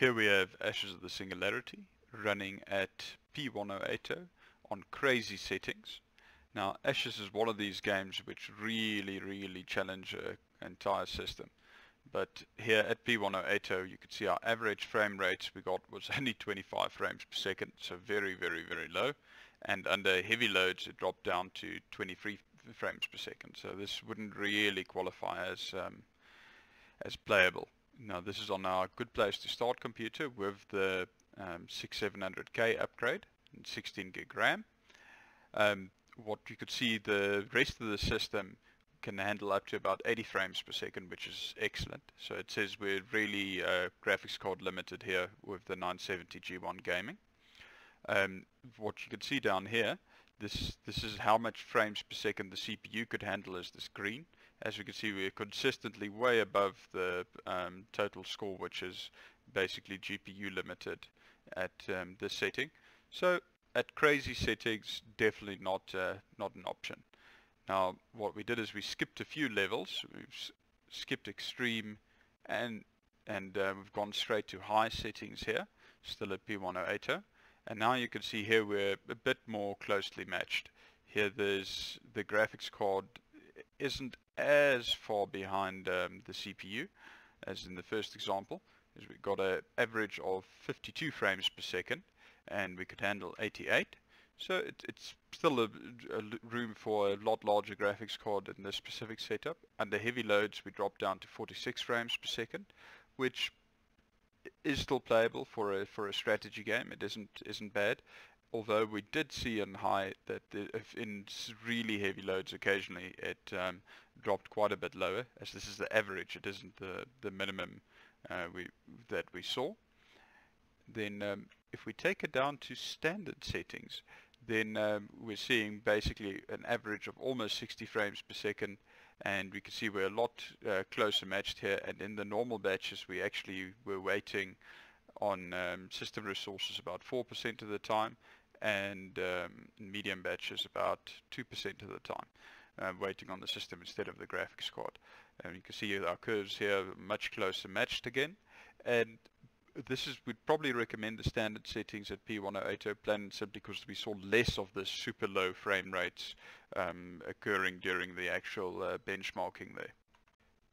Here we have Ashes of the Singularity running at P1080 on crazy settings. Now Ashes is one of these games which really really challenge an entire system. But here at P1080 you can see our average frame rates we got was only 25 frames per second, so very very very low. And under heavy loads it dropped down to 23 frames per second. So this wouldn't really qualify as um, as playable. Now this is on our good place to start computer with the um, 6700K upgrade and 16 gig RAM. Um, what you could see the rest of the system can handle up to about 80 frames per second which is excellent. So it says we're really uh, graphics card limited here with the 970 G1 gaming. Um, what you can see down here this this is how much frames per second the CPU could handle as the screen as you can see we're consistently way above the um, total score which is basically GPU limited at um, this setting. So at crazy settings definitely not uh, not an option. Now what we did is we skipped a few levels. We've skipped extreme and and uh, we've gone straight to high settings here still at P1080 and now you can see here we're a bit more closely matched. Here there's the graphics card isn't as far behind um, the CPU as in the first example is we got an average of 52 frames per second and we could handle 88 so it, it's still a, a, room for a lot larger graphics card in this specific setup. Under heavy loads we drop down to 46 frames per second which is still playable for a for a strategy game. It isn't isn't bad although we did see in high that if in really heavy loads occasionally it um, dropped quite a bit lower as this is the average it isn't the the minimum uh, we that we saw. Then um, if we take it down to standard settings then um, we're seeing basically an average of almost 60 frames per second and we can see we're a lot uh, closer matched here. And in the normal batches we actually were waiting on um, system resources about 4% of the time and um, medium batches about 2% of the time uh, waiting on the system instead of the graphics card. And you can see our curves here much closer matched again. And this is, we'd probably recommend the standard settings at P1080 plan simply because we saw less of the super low frame rates um, occurring during the actual uh, benchmarking there.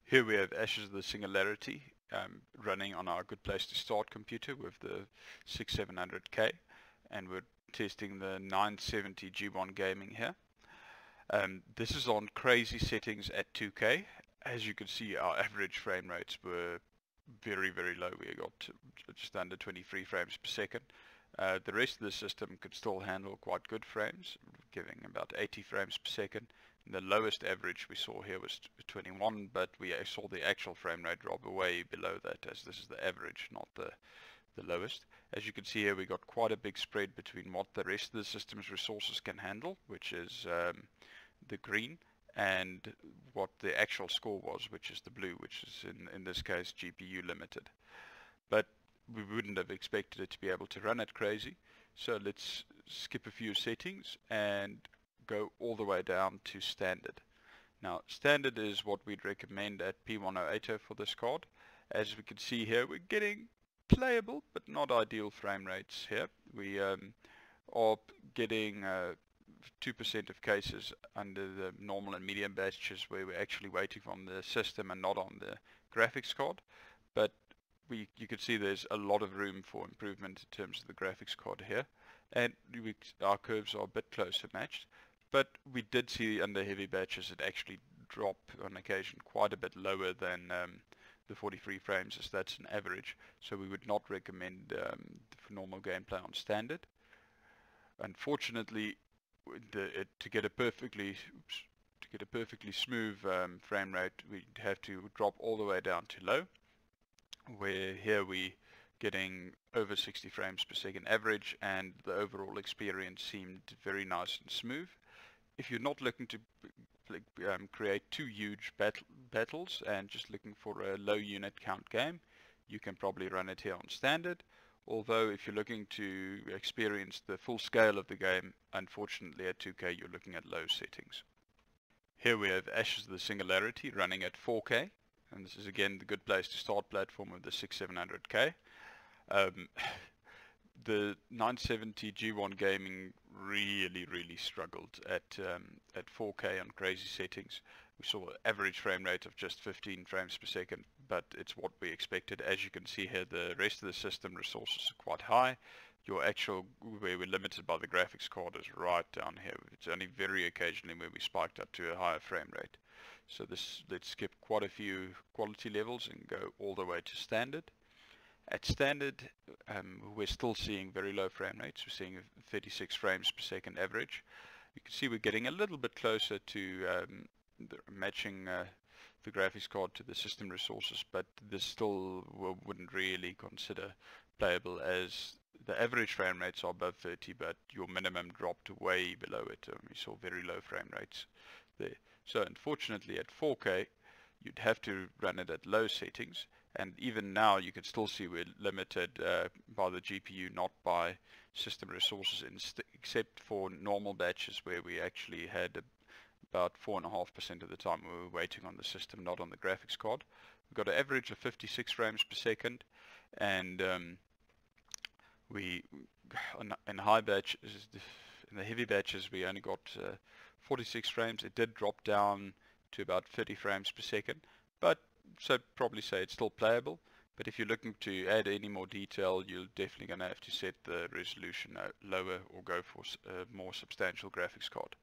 Here we have Ashes of the Singularity um, running on our Good Place to Start computer with the 6700K and we're testing the 970 G1 gaming here. Um, this is on crazy settings at 2K. As you can see, our average frame rates were very, very low. We got just under 23 frames per second. Uh, the rest of the system could still handle quite good frames, giving about 80 frames per second. And the lowest average we saw here was 21, but we saw the actual frame rate drop way below that, as this is the average, not the the lowest. As you can see here, we got quite a big spread between what the rest of the system's resources can handle, which is um, the green and what the actual score was, which is the blue, which is in, in this case GPU limited. But we wouldn't have expected it to be able to run it crazy. So let's skip a few settings and go all the way down to standard. Now standard is what we'd recommend at P1080 for this card. As we can see here, we're getting playable but not ideal frame rates here. We um, are getting uh, 2% of cases under the normal and medium batches where we're actually waiting on the system and not on the graphics card. But we, you can see there's a lot of room for improvement in terms of the graphics card here. And we, our curves are a bit closer matched. But we did see under heavy batches it actually drop on occasion quite a bit lower than um, the 43 frames as that's an average. So we would not recommend um, for normal gameplay on standard. Unfortunately, the, it, to get a perfectly to get a perfectly smooth um, frame rate, we'd have to drop all the way down to low. Where here we getting over 60 frames per second average and the overall experience seemed very nice and smooth. If you're not looking to um, create two huge battle battles and just looking for a low unit count game, you can probably run it here on standard although if you're looking to experience the full scale of the game, unfortunately at 2K you're looking at low settings. Here we have Ashes of the Singularity running at 4K, and this is again the good place to start platform of the 6700K. Um, the 970 G1 Gaming really, really struggled at um, at 4K on crazy settings. We saw an average frame rate of just 15 frames per second, but it's what we expected. As you can see here, the rest of the system resources are quite high. Your actual, where we're limited by the graphics card is right down here. It's only very occasionally where we spiked up to a higher frame rate. So this, let's skip quite a few quality levels and go all the way to standard. At standard, um, we're still seeing very low frame rates. We're seeing 36 frames per second average. You can see we're getting a little bit closer to um, matching uh, the graphics card to the system resources, but this still wouldn't really consider playable as the average frame rates are above 30, but your minimum dropped way below it. Um, you saw very low frame rates there. So unfortunately at 4K, you'd have to run it at low settings, and even now you can still see we're limited uh, by the GPU, not by system resources, except for normal batches where we actually had a about 4.5% of the time we were waiting on the system, not on the graphics card. We've got an average of 56 frames per second, and um, we in high batches, in the heavy batches, we only got uh, 46 frames. It did drop down to about 30 frames per second, but so probably say it's still playable. But if you're looking to add any more detail, you're definitely going to have to set the resolution uh, lower or go for a more substantial graphics card.